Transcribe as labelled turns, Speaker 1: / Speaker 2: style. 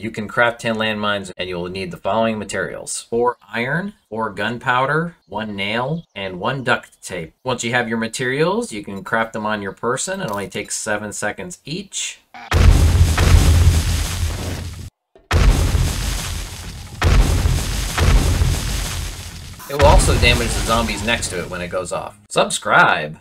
Speaker 1: You can craft tin landmines and you'll need the following materials. 4 iron, 4 gunpowder, 1 nail, and 1 duct tape. Once you have your materials, you can craft them on your person. It only takes 7 seconds each. It will also damage the zombies next to it when it goes off. Subscribe!